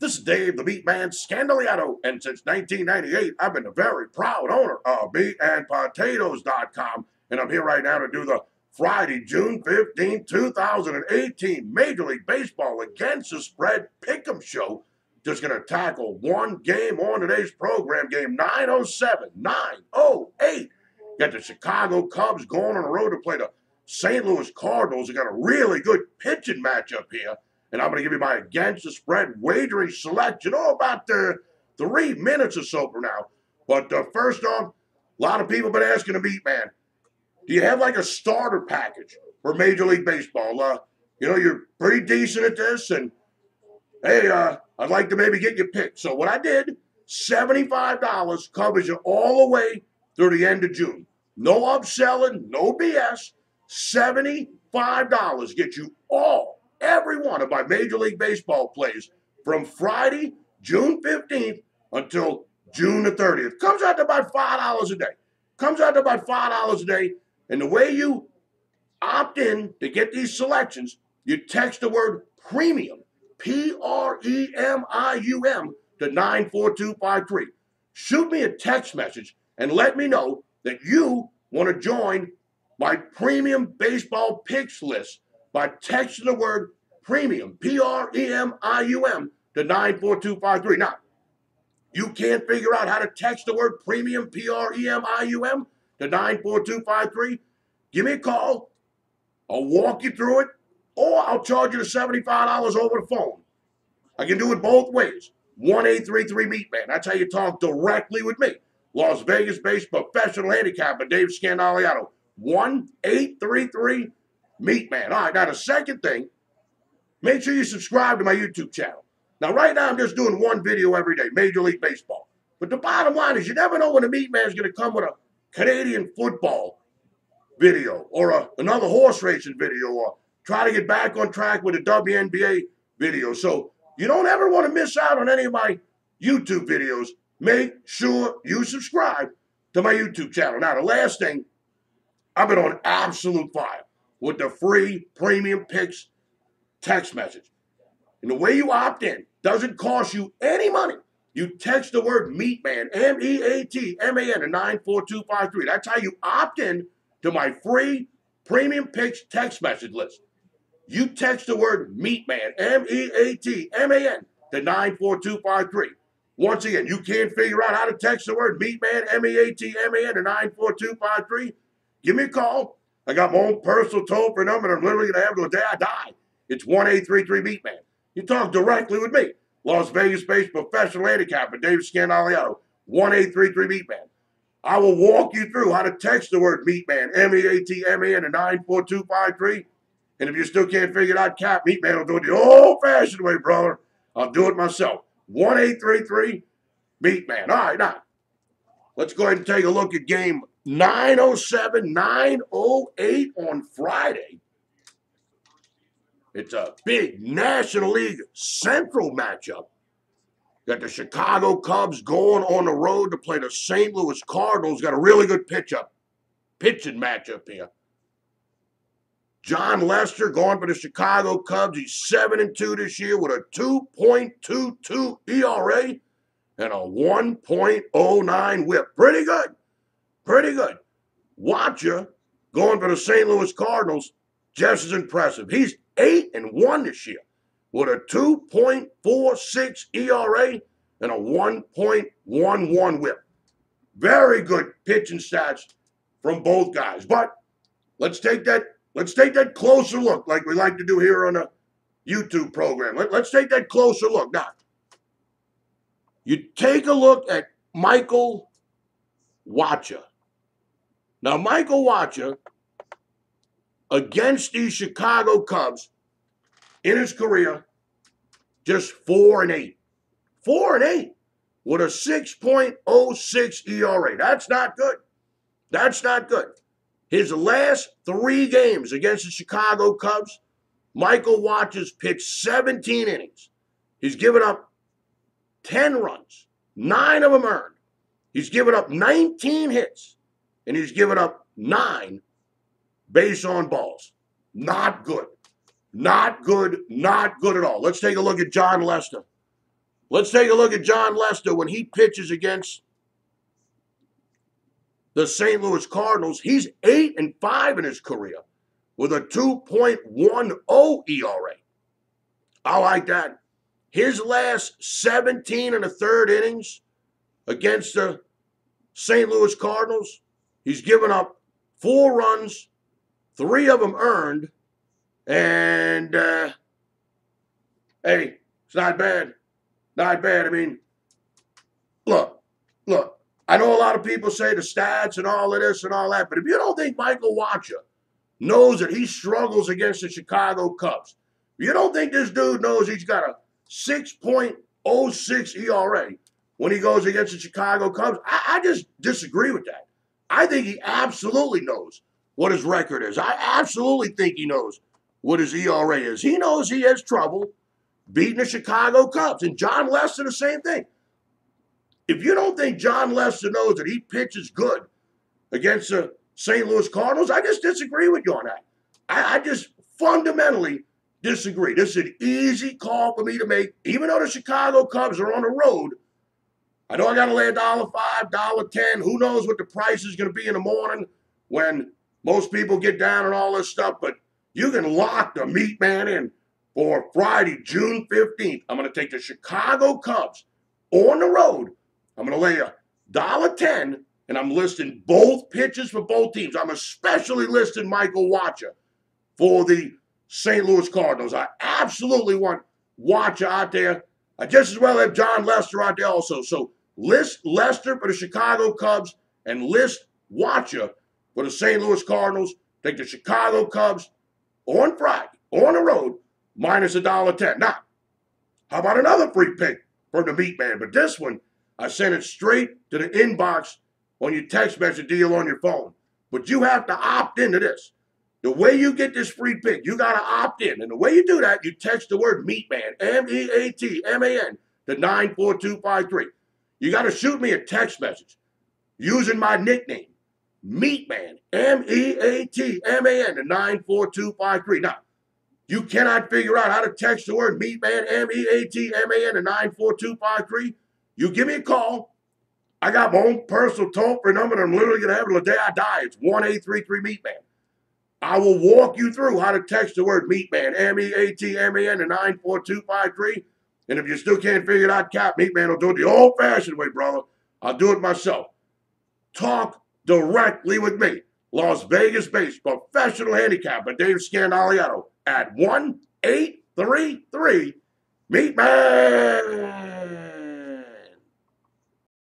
This is Dave, the Meat Man Scandaliato, and since 1998, I've been a very proud owner of meatandpotatoes.com, and I'm here right now to do the Friday, June 15, 2018 Major League Baseball Against the Spread Pick'em Show. Just going to tackle one game on today's program, game 907, 908. Got the Chicago Cubs going on the road to play the St. Louis Cardinals. They got a really good pitching matchup here and I'm going to give you my against the spread wagering selection. Oh, about the three minutes or so from now. But uh, first off, a lot of people been asking the Meat Man, do you have like a starter package for Major League Baseball? Uh, you know, you're pretty decent at this, and hey, uh, I'd like to maybe get you picked. So what I did, $75 covers you all the way through the end of June. No upselling, no BS. $75 gets you all every one of my Major League Baseball plays from Friday, June 15th until June the 30th. Comes out to about $5 a day. Comes out to about $5 a day. And the way you opt in to get these selections, you text the word premium, P R E M I U M, to 94253. Shoot me a text message and let me know that you want to join my premium baseball picks list by texting the word premium, P R E M I U M, to 94253. Now, you can't figure out how to text the word premium, P R E M I U M, to 94253. Give me a call. I'll walk you through it, or I'll charge you the $75 over the phone. I can do it both ways. 1 833 Meat Man. That's how you talk directly with me. Las Vegas based professional handicapper Dave Scandaliato. 1 833 Meat Man. All right, now the second thing, make sure you subscribe to my YouTube channel. Now, right now, I'm just doing one video every day, Major League Baseball. But the bottom line is, you never know when the Meat is going to come with a Canadian football video or a, another horse racing video or try to get back on track with a WNBA video. So you don't ever want to miss out on any of my YouTube videos. Make sure you subscribe to my YouTube channel. Now, the last thing, I've been on absolute fire with the free premium picks text message. And the way you opt in doesn't cost you any money. You text the word Meat Man, M E A T M A N, to 94253. That's how you opt in to my free premium picks text message list. You text the word Meat Man, M E A T M A N, to 94253. Once again, you can't figure out how to text the word Meat Man, M E A T M A N, to 94253. Give me a call. I got my own personal toll free number, and I'm literally going to have it the day I die. It's 1833 Meat Man. You talk directly with me. Las Vegas based professional handicapper David Scandaliato, 1833 Meat Man. I will walk you through how to text the word Meat Man, M E A T M A N, to 94253. And if you still can't figure it out, Cap Meat Man will do it the old fashioned way, brother. I'll do it myself. 1833 Meat Man. All right, now, let's go ahead and take a look at game 907, 908 on Friday. It's a big National League Central matchup. Got the Chicago Cubs going on the road to play the St. Louis Cardinals. Got a really good pitch up, pitching matchup here. Jon Lester going for the Chicago Cubs. He's 7 and 2 this year with a 2.22 ERA and a 1.09 whip. Pretty good. Pretty good. Wacha going for the St. Louis Cardinals just as impressive. He's 8 and 1 this year with a 2.46 ERA and a 1.11 whip. Very good pitching stats from both guys. But let's take that let's take that closer look like we like to do here on a YouTube program. Let, us take that closer look. Now, you take a look at Michael Wacha. Now, Michael Wacha against the Chicago Cubs in his career, just four and eight. Four and eight with a 6.06 ERA. That's not good. That's not good. His last three games against the Chicago Cubs, Michael Wacha's pitched 17 innings. He's given up 10 runs, nine of them earned. He's given up 19 hits, and he's given up nine base on balls. Not good. Not good. Not good at all. Let's take a look at Jon Lester. Let's take a look at Jon Lester when he pitches against the St. Louis Cardinals. He's 8 and 5 in his career with a 2.10 ERA. I like that. His last 17 and a third innings against the St. Louis Cardinals, he's given up four runs, three of them earned, and uh, hey, it's not bad. Not bad. I mean, look, look, I know a lot of people say the stats and all of this and all that, but if you don't think Michael Wacha knows that he struggles against the Chicago Cubs, you don't think this dude knows he's got a 6.06 ERA when he goes against the Chicago Cubs? I, I just disagree with that. I think he absolutely knows what his record is. I absolutely think he knows what his ERA is. He knows he has trouble beating the Chicago Cubs. And Jon Lester, the same thing. If you don't think Jon Lester knows that he pitches good against the St. Louis Cardinals, I just disagree with you on that. I, I just fundamentally disagree. This is an easy call for me to make, even though the Chicago Cubs are on the road. I know I got to lay a dollar five, dollar ten. Who knows what the price is going to be in the morning when most people get down and all this stuff, but you can lock the meat man in for Friday, June 15th. I'm going to take the Chicago Cubs on the road. I'm going to lay a dollar ten, and I'm listing both pitches for both teams. I'm especially listing Michael Wacha for the St. Louis Cardinals. I absolutely want Wacha out there. I just as well have Jon Lester out there also. So list Lester for the Chicago Cubs and list Wacha for the St. Louis Cardinals. Take the Chicago Cubs on Friday, on the road, minus a dollar ten. Now, how about another free pick from the Meat Man? But this one, I sent it straight to the inbox on your text message deal on your phone. But you have to opt into this. The way you get this free pick, you got to opt in. And the way you do that, you text the word Meat Man, M E A T M A N, to 94253. You got to shoot me a text message using my nickname, Meatman, M E A T M A N, to 94253. Now, you cannot figure out how to text the word Meatman, M E A T M A N, to 94253. You give me a call. I got my own personal toll free number, and I'm literally going to have it the day I die. It's 1833 Meat Man. I will walk you through how to text the word Meatman, M E A T M A N, to 94253. And if you still can't figure it out, Cap, Meat Man will do it the old fashioned way, brother. I'll do it myself. Talk directly with me. Las Vegas based professional handicapper Dave Scandaliato at 1 833 Meat Man.